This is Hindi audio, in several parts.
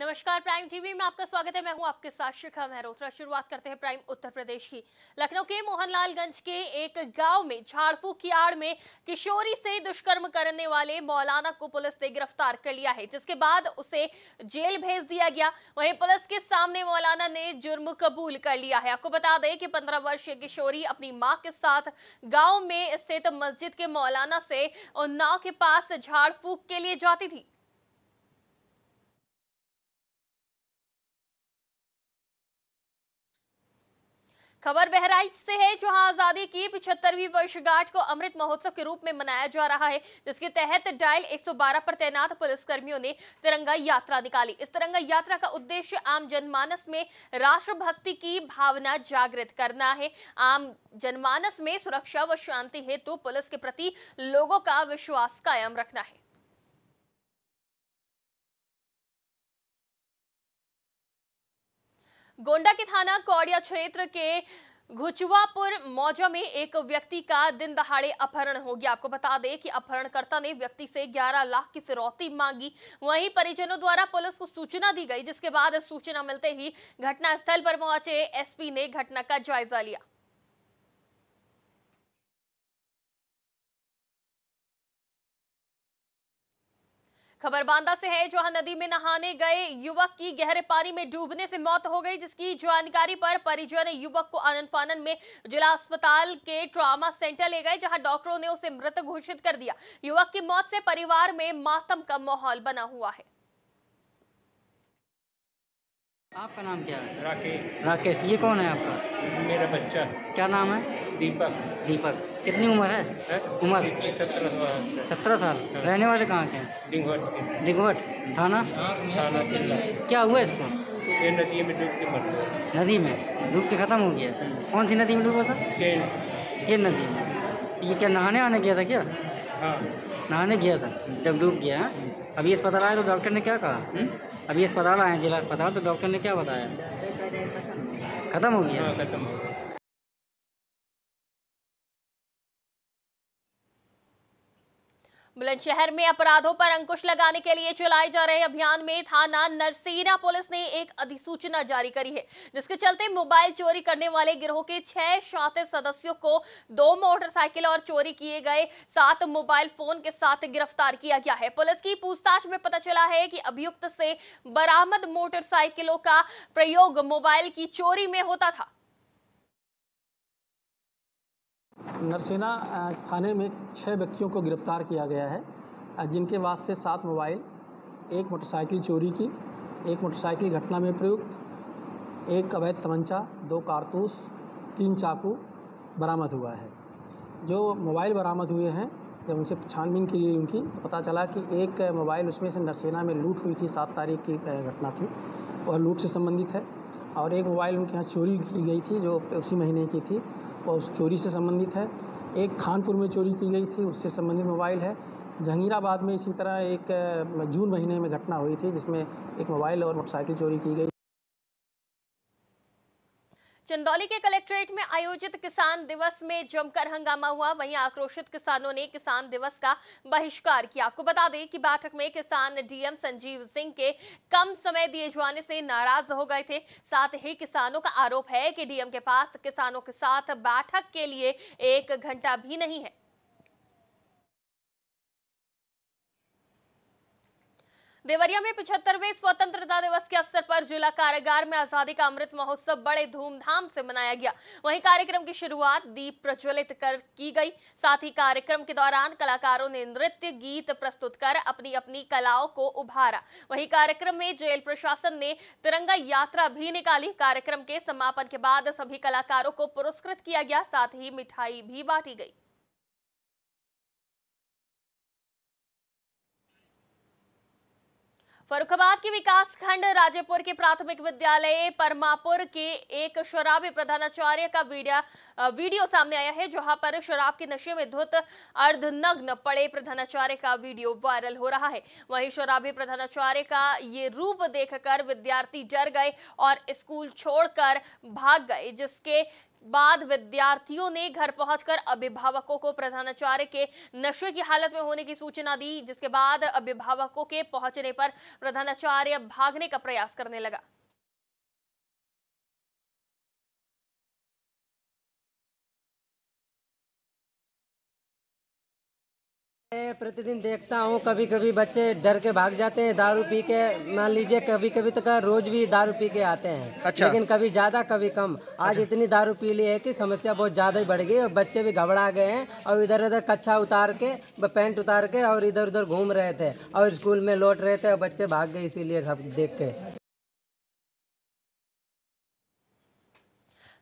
नमस्कार प्राइम टीवी में आपका स्वागत है। मैं हूँ आपके साथ शिखा मेहरोत्रा। शुरुआत करते हैं प्राइम उत्तर प्रदेश की। लखनऊ के मोहनलालगंज के एक गाँव में झाड़फू की आड़ में किशोरी से दुष्कर्म करने वाले मौलाना को पुलिस ने गिरफ़्तार कर लिया है, जिसके बाद उसे जेल भेज दिया गया। वहीं पुलिस के सामने मौलाना ने जुर्म कबूल कर लिया है। आपको बता दें कि पंद्रह वर्षीय किशोरी अपनी माँ के साथ गाँव में स्थित मस्जिद के मौलाना से उन्नाव के पास झाड़ के लिए जाती थी। खबर बहराइच से है, जहाँ आज़ादी की पिछहत्तरवीं वर्षगांठ को अमृत महोत्सव के रूप में मनाया जा रहा है, जिसके तहत डायल 112 पर तैनात पुलिसकर्मियों ने तिरंगा यात्रा निकाली। इस तिरंगा यात्रा का उद्देश्य आम जनमानस में राष्ट्रभक्ति की भावना जागृत करना है। आम जनमानस में सुरक्षा व शांति हेतु पुलिस के प्रति लोगों का विश्वास कायम रखना है। गोंडा के थाना कौड़िया क्षेत्र के घुचुआपुर मौजा में एक व्यक्ति का दिन दहाड़े अपहरण हो गया। आपको बता दें कि अपहरणकर्ता ने व्यक्ति से 11 लाख की फिरौती मांगी। वहीं परिजनों द्वारा पुलिस को सूचना दी गई, जिसके बाद सूचना मिलते ही घटनास्थल पर पहुँचे एसपी ने घटना का जायजा लिया। खबर बांदा से है जहाँ नदी में नहाने गए युवक की गहरे पानी में डूबने से मौत हो गई जिसकी जानकारी पर परिजन युवक को आनंद फानन में जिला अस्पताल के ट्रामा सेंटर ले गए जहाँ डॉक्टरों ने उसे मृत घोषित कर दिया। युवक की मौत से परिवार में मातम का माहौल बना हुआ है। आपका नाम क्या है? राकेश। राकेश ये कौन है आपका? मेरा बच्चा। क्या नाम है? दीपक। दीपक। कितनी उम्र है? है? उम्र? सत्रह साल। रहने वाले कहाँ के हैं? दिगवट थाना? थाना क्या हुआ इसको? ये नदी में डूब के मर गया नदी में? डूब के ख़त्म हो गया। कौन सी नदी में डूबा था? केन ये नदी में। ये क्या नहाने आने गया था क्या? हाँ। नहाने गया था। जब डूब गया हाँ? अभी अस्पताल आए तो डॉक्टर ने क्या कहा? अभी अस्पताल आए जिला अस्पताल तो डॉक्टर ने क्या बताया? ख़त्म हो गया। हाँ खत्म हो गया। बुलंदशहर में अपराधों पर अंकुश लगाने के लिए चलाए जा रहे अभियान में थाना नरसीना पुलिस ने एक अधिसूचना जारी करी है, जिसके चलते मोबाइल चोरी करने वाले गिरोह के छह शातिर सदस्यों को दो मोटरसाइकिल और चोरी किए गए सात मोबाइल फ़ोन के साथ गिरफ़्तार किया गया है। पुलिस की पूछताछ में पता चला है कि अभियुक्त से बरामद मोटरसाइकिलों का प्रयोग मोबाइल की चोरी में होता था। नरसेना थाने में छः व्यक्तियों को गिरफ़्तार किया गया है जिनके पास से सात मोबाइल, एक मोटरसाइकिल चोरी की, एक मोटरसाइकिल घटना में प्रयुक्त, एक अवैध तमंचा, दो कारतूस, तीन चाकू बरामद हुआ है। जो मोबाइल बरामद हुए हैं, जब उनसे छानबीन की गई उनकी तो पता चला कि एक मोबाइल उसमें से नरसेना में लूट हुई थी, सात तारीख की घटना थी वह लूट से संबंधित है, और एक मोबाइल उनके यहाँ चोरी की गई थी, जो उसी महीने की थी वो उस चोरी से संबंधित है। एक खानपुर में चोरी की गई थी, उससे संबंधित मोबाइल है। जहंगीराबाद में इसी तरह एक जून महीने में घटना हुई थी, जिसमें एक मोबाइल और मोटरसाइकिल चोरी की गई चंदौली के कलेक्ट्रेट में आयोजित किसान दिवस में जमकर हंगामा हुआ। वहीं आक्रोशित किसानों ने किसान दिवस का बहिष्कार किया। आपको बता दें कि बैठक में किसान डीएम संजीव सिंह के कम समय दिए जाने से नाराज़ हो गए थे। साथ ही किसानों का आरोप है कि डीएम के पास किसानों के साथ बैठक के लिए एक घंटा भी नहीं है। देवरिया में पिछहत्तरवें स्वतंत्रता दिवस के अवसर पर जिला कारागार में आज़ादी का अमृत महोत्सव बड़े धूमधाम से मनाया गया। वहीं कार्यक्रम की शुरुआत दीप प्रज्वलित कर की गई। साथ ही कार्यक्रम के दौरान कलाकारों ने नृत्य, गीत प्रस्तुत कर अपनी अपनी कलाओं को उभारा। वहीं कार्यक्रम में जेल प्रशासन ने तिरंगा यात्रा भी निकाली। कार्यक्रम के समापन के बाद सभी कलाकारों को पुरस्कृत किया गया। साथ ही मिठाई भी बांटी गई। फरुखाबाद के विकास खंड राजेपुर के प्राथमिक विद्यालय परमापुर के एक शराबी प्रधानाचार्य का वीडियो वीडियो सामने आया है, जहाँ पर शराब के नशे में धुत अर्धनग्न पड़े प्रधानाचार्य का वीडियो वायरल हो रहा है। वहीं शराबी प्रधानाचार्य का ये रूप देखकर विद्यार्थी डर गए और स्कूल छोड़कर भाग गए, जिसके बाद विद्यार्थियों ने घर पहुंचकर अभिभावकों को प्रधानाचार्य के नशे की हालत में होने की सूचना दी, जिसके बाद अभिभावकों के पहुँचने पर प्रधानाचार्य भागने का प्रयास करने लगा। मैं प्रतिदिन देखता हूँ कभी कभी बच्चे डर के भाग जाते हैं दारू पी के मान लीजिए कभी कभी तो रोज भी दारू पी के आते हैं अच्छा। लेकिन कभी ज़्यादा कभी कम आज अच्छा। इतनी दारू पी ली है कि समस्या बहुत ज़्यादा ही बढ़ गई और बच्चे भी घबरा गए हैं और इधर उधर कच्छा उतार के पैंट उतार के और इधर उधर घूम रहे थे और स्कूल में लौट रहे थे और बच्चे भाग गए इसीलिए देख के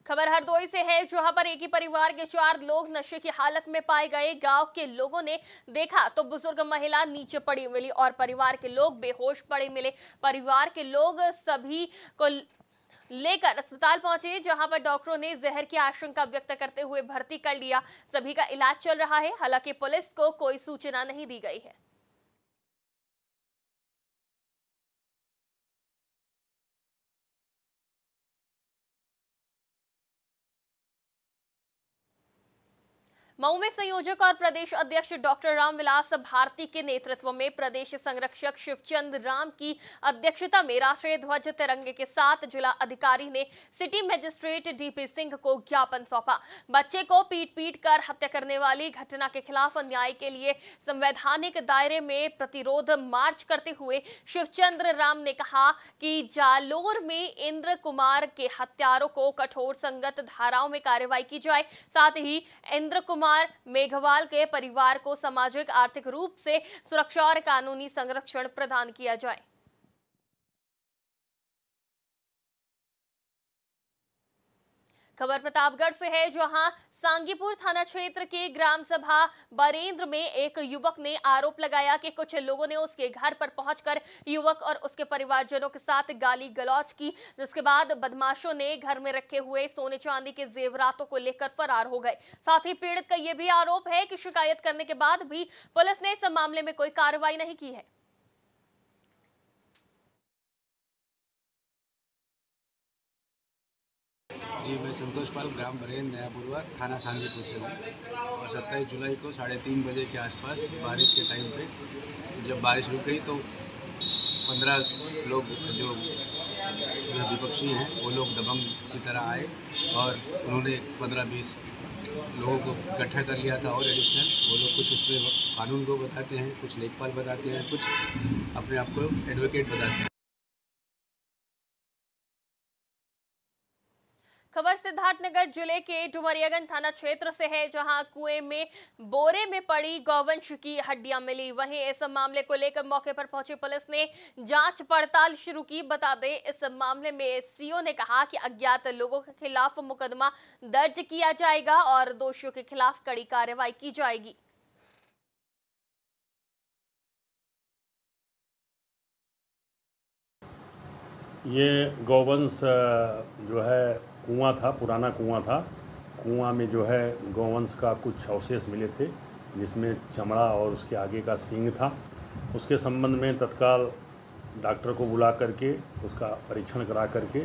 खबर हरदोई से है, जहाँ पर एक ही परिवार के चार लोग नशे की हालत में पाए गए। गाँव के लोगों ने देखा तो बुज़ुर्ग महिला नीचे पड़ी मिली और परिवार के लोग बेहोश पड़े मिले। परिवार के लोग सभी को लेकर अस्पताल पहुँचे, जहाँ पर डॉक्टरों ने जहर की आशंका व्यक्त करते हुए भर्ती कर लिया। सभी का इलाज चल रहा है, हालाँकि पुलिस को कोई सूचना नहीं दी गई है। मऊ में संयोजक और प्रदेश अध्यक्ष डॉक्टर रामविलास भारती के नेतृत्व में प्रदेश संरक्षक शिवचंद राम की अध्यक्षता में राष्ट्रीय ध्वज तिरंगे के साथ जिला अधिकारी ने सिटी मजिस्ट्रेट डीपी सिंह को ज्ञापन सौंपा। बच्चे को पीट पीट कर हत्या करने वाली घटना के खिलाफ न्याय के लिए संवैधानिक दायरे में प्रतिरोध मार्च करते हुए शिवचंद्र राम ने कहा कि जालोर में इंद्र कुमार के हत्यारों को कठोर संगत धाराओं में कार्रवाई की जाए, साथ ही इंद्र कुमार मेघवाल के परिवार को सामाजिक आर्थिक रूप से सुरक्षा और कानूनी संरक्षण प्रदान किया जाए। खबर प्रतापगढ़ से है, जहाँ सांगीपुर थाना क्षेत्र के ग्राम सभा बरेंद्र में एक युवक ने आरोप लगाया कि कुछ लोगों ने उसके घर पर पहुंचकर युवक और उसके परिवारजनों के साथ गाली गलौज की। जिसके बाद बदमाशों ने घर में रखे हुए सोने चांदी के जेवरातों को लेकर फरार हो गए। साथ ही पीड़ित का यह भी आरोप है कि शिकायत करने के बाद भी पुलिस ने इस मामले में कोई कार्रवाई नहीं की है। जी, मैं संतोष पाल, ग्राम बरेन, नयापुरवा, थाना सांगीपुर से हूँ। और सत्ताईस जुलाई को साढ़े तीन बजे के आसपास बारिश के टाइम पे जब बारिश रुक गई तो पंद्रह लोग जो जो विपक्षी हैं, वो लोग दबंग की तरह आए और उन्होंने पंद्रह बीस लोगों को इकट्ठा कर लिया था और एडिशनल वो लोग कुछ उसमें कानून को बताते हैं, कुछ लेखपाल बताते हैं, कुछ अपने आप को एडवोकेट बताते हैं खबर सिद्धार्थनगर ज़िले के डुमरियागंज थाना क्षेत्र से है, जहाँ कुएँ में, बोरे में पड़ी गौवंश की हड्डियाँ मिली। वहीं इस मामले को लेकर मौके पर पहुँची पुलिस ने जाँच पड़ताल शुरू की। बता दें, इस मामले में सीओ ने कहा कि अज्ञात लोगों के खिलाफ मुकदमा दर्ज किया जाएगा और दोषियों के खिलाफ कड़ी कार्रवाई की जाएगी। ये गौवंश, जो है कुआँ था, पुराना कुआँ था। कुआँ में जो है गौवंश का कुछ अवशेष मिले थे, जिसमें चमड़ा और उसके आगे का सींग था। उसके संबंध में तत्काल डॉक्टर को बुला करके, उसका परीक्षण करा करके,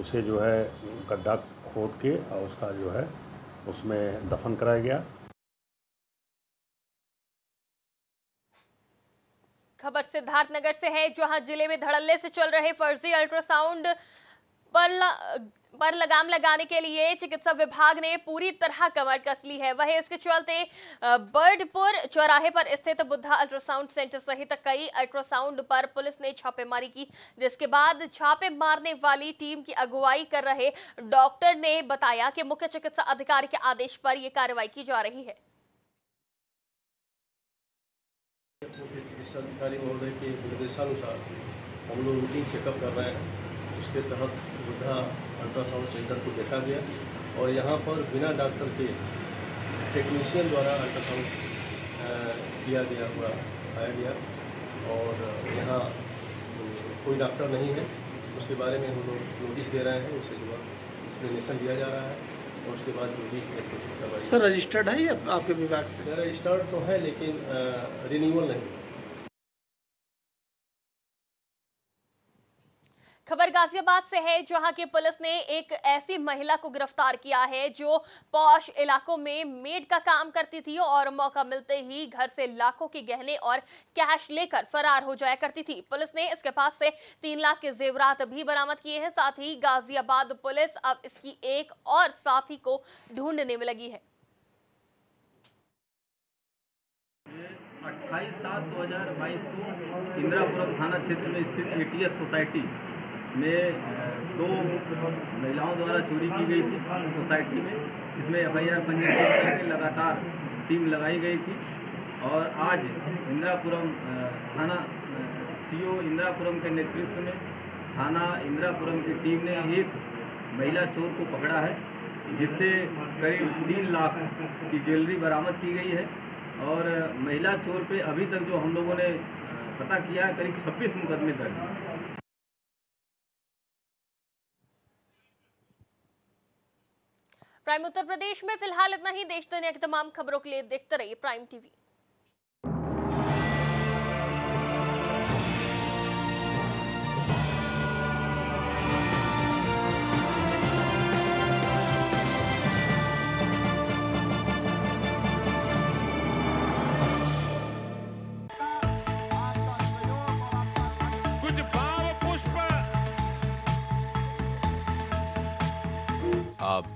उसे जो है गड्ढा खोद के और उसका जो है उसमें दफन कराया गया। खबर सिद्धार्थनगर से है, जहाँ ज़िले में धड़ल्ले से चल रहे फर्जी अल्ट्रासाउंड पर ल- पर लगाम लगाने के लिए चिकित्सा विभाग ने पूरी तरह कमर कस ली है। वहीं इसके चलते बर्डपुर चौराहे पर स्थित बुद्धा अल्ट्रासाउंड सेंटर सहित कई अल्ट्रासाउंड पर पुलिस ने छापेमारी की, जिसके बाद छापे मारने वाली टीम की अगुवाई कर रहे डॉक्टर ने बताया कि मुख्य चिकित्सा अधिकारी के आदेश पर यह कार्रवाई की जा रही है। उसके तहत बुद्धा अल्ट्रासाउंड सेंटर को देखा गया और यहाँ पर बिना डॉक्टर के टेक्नीशियन द्वारा अल्ट्रासाउंड किया गया हुआ पाया गया और यहाँ कोई डॉक्टर नहीं है। उसके बारे में हम लोग नोटिस दे रहे हैं उसे जो है एक्सप्लेनेशन दिया जा रहा है और उसके बाद जो भी सर रजिस्टर्ड है या आपके विभाग से? रजिस्टर्ड तो है लेकिन रिन्यूअल नहीं। खबर गाजियाबाद से है, जहाँ की पुलिस ने एक ऐसी महिला को गिरफ़्तार किया है जो पौश इलाकों में मेड का काम करती थी और मौका मिलते ही घर से लाखों के गहने और कैश लेकर फरार हो जाया करती थी। पुलिस ने इसके पास से तीन लाख के जेवरात भी बरामद किए हैं। साथ ही गाजियाबाद पुलिस अब इसकी एक और साथी को ढूँढने में लगी है। अट्ठाईस सात दो हज़ार बाईस को इंदिरापुरम थाना क्षेत्र में स्थित एटीएस सोसाइटी में दो महिलाओं द्वारा चोरी की गई थी सोसाइटी में। जिसमें एफ़ आई आर पंजीकृत करके लगातार टीम लगाई गई थी। और आज इंदिरापुरम थाना सीओ इंदिरापुरम के नेतृत्व में थाना इंदिरापुरम की टीम ने एक महिला चोर को पकड़ा है, जिससे करीब तीन लाख की ज्वेलरी बरामद की गई है। और महिला चोर पे अभी तक जो हम लोगों ने पता किया है, करीब 26 मुकदमे दर्ज प्राइम उत्तर प्रदेश में फ़िलहाल इतना ही। देश दुनिया की तमाम खबरों के लिए देखते रहिए प्राइम टीवी